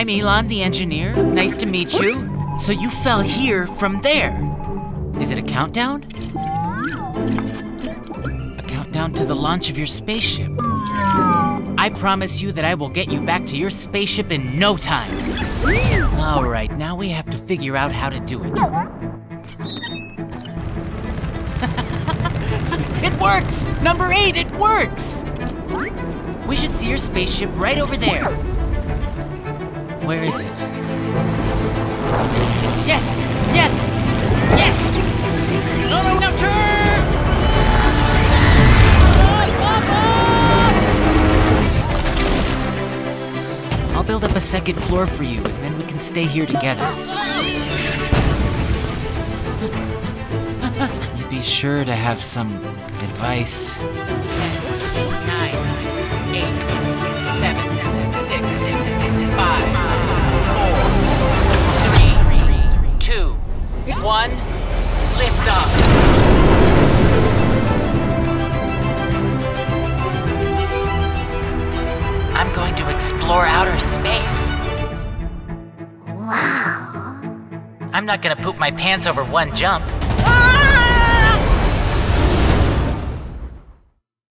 I'm Elon the engineer. Nice to meet you. So you fell here from there. Is it a countdown? A countdown to the launch of your spaceship. I promise you that I will get you back to your spaceship in no time. All right, now we have to figure out how to do it. it works! Number eight, it works! We should see your spaceship right over there. Where is it? Yes! Yes! Yes! No, no, no, turn! I'll build up a second floor for you, and then we can stay here together. You'd be sure to have some advice. One, lift off. I'm going to explore outer space. Wow. I'm not gonna poop my pants over one jump.